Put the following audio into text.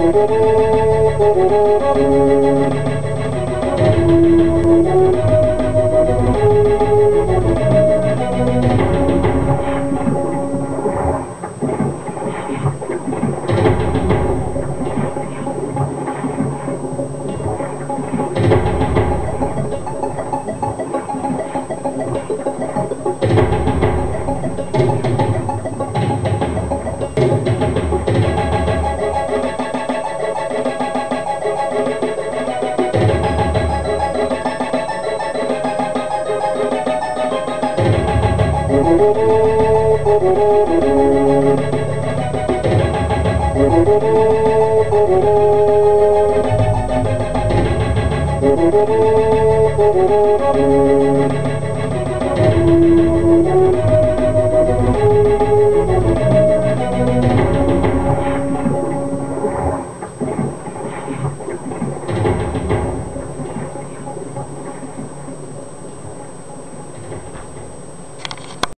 Música Thank you.